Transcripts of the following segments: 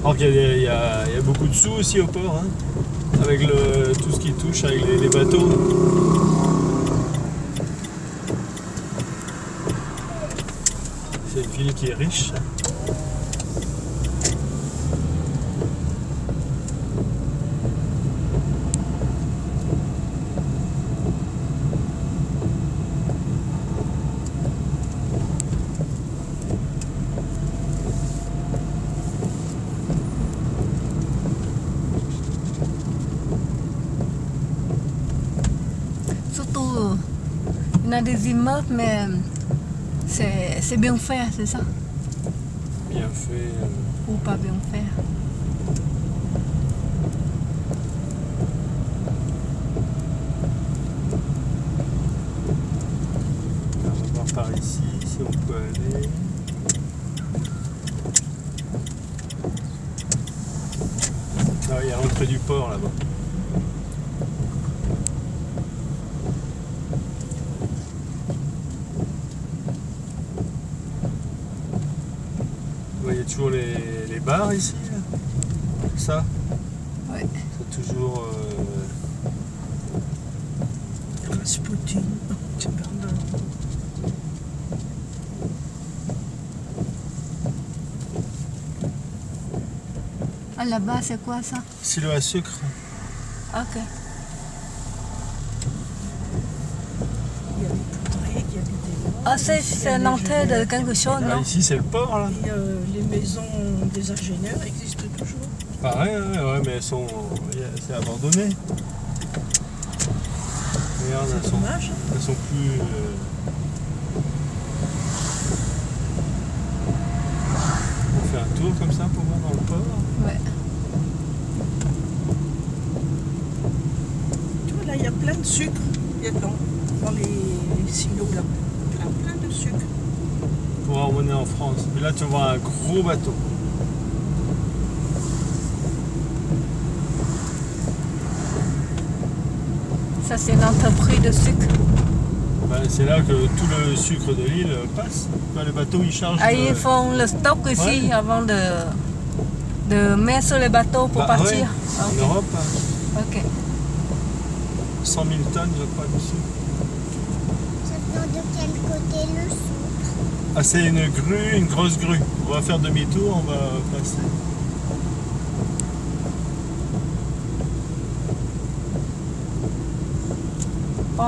Alors qu'il y, a beaucoup de sous aussi au port, hein, avec tout ce qui touche avec les, les bateaux. C'est une ville qui est riche. Surtout, euh, y a des immeubles, mais euh, c'est bien fait, c'est ça? Bien fait. euh, Ou pas bien fait? On va voir par ici si on peut aller. Ah, il y a l'entrée du port là-bas. Vous voyez toujours les, les bars ici Ça Ouais. C'est toujours. euh, Rasputin. Tu pardonnes. Ah, là-bas, c'est quoi ça? Silo à sucre. Ok. Il y a des poudriers qui habitaient là. Ah, c'est c'est l'entrée de quelque chose, Ah, non ici c'est le port là. Et euh, les maisons des ingénieurs existent toujours. Pareil, ouais, ouais, mais elles sont. C'est abandonné. Regarde, elles C'est sont, dommage. elles sont plus. euh, On fait un tour comme ça pour voir dans le port. Ouais. Tu vois, là, il y a plein de sucre. Il y a dans, dans les silos là. Plein, plein de sucre. En France. Mais là tu vois un gros bateau. Ça, c'est une entreprise de sucre. Ben, c'est là que tout le sucre de l'île passe. Quand le bateau il charge. Ah, ils font le stock ici Ouais. avant de, de mettre sur le bateau pour bah, partir. ouais, Ah, En ok. Europe, hein, Ok. 100 000 tonnes je crois de sucre. Ça vient de quel côté le sucre? Ah c'est une grue, une grosse grue. On va faire demi-tour, on va passer.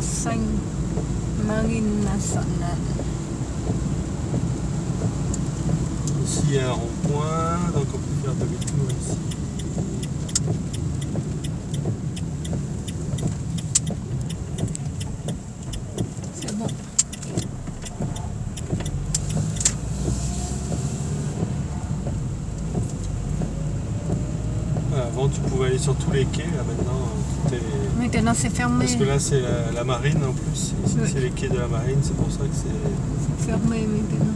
Saint Marine National. Ici il y a un rond-point, donc on peut faire demi-tour ici. Avant tu pouvais aller sur tous les quais, là maintenant tout est. Maintenant, c'est fermé. Parce que là c'est la, la marine en plus, ici Oui. c'est les quais de la marine, c'est pour ça que c'est. C'est fermé maintenant.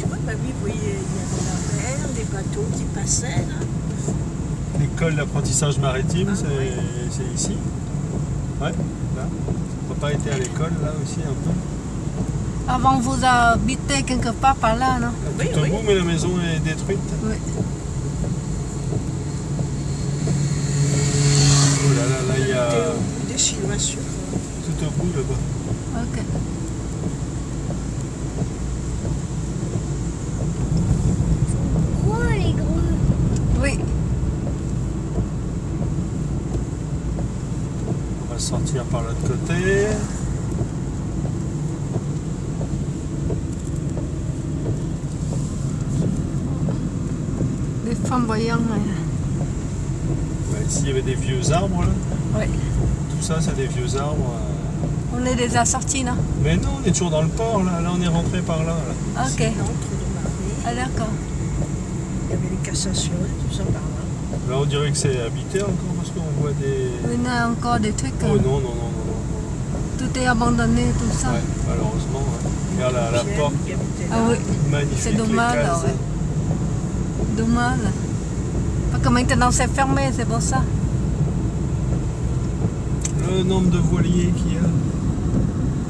Tu vois, bah oui, vous voyez, il y avait la mer, les bateaux qui passaient là. L'école d'apprentissage maritime, Ah, c'est ici. Ouais, là. Papa était à l'école là aussi un peu. Avant, vous habitez quelque part par là, non Oui, Tout au oui. bout, mais la maison est détruite. Oui. Oh là là, là il y a Des, des silos à sucre. Tout au bout là-bas. Ok. Gros les grues. Oui. On va sortir par l'autre côté. Des flamboyants. ouais. Ouais, ici il y avait des vieux arbres là. Oui. Tout ça c'est des vieux arbres. On est déjà sortis, non Mais non, on est toujours dans le port là. Là on est rentré par là. là. Ok. L'entre de marée. Ah, d'accord. Il y avait les cassations, tout ça par là. Là on dirait que c'est habité encore parce qu'on voit des. Il y a encore des trucs. Oh hein. non, non, non, non, non. Tout est abandonné, tout ça. Ouais, malheureusement. ouais. Regarde la, porte là. Ah oui. magnifique. C'est dommage, ouais. Dommage. Parce que maintenant c'est fermé, c'est pour ça. Le nombre de voiliers qu'il y a.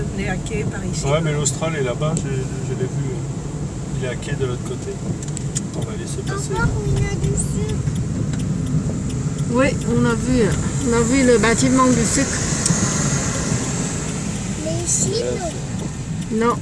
venait à quai par ici. Ouais, mais l'Austral est là-bas, je, je l'ai vu. euh, Il est à quai de l'autre côté. On va laisser passer. Encore où il y a du sucre. Oui, on a vu, on a vu le bâtiment du sucre. Mais ici, Yes. non. Non,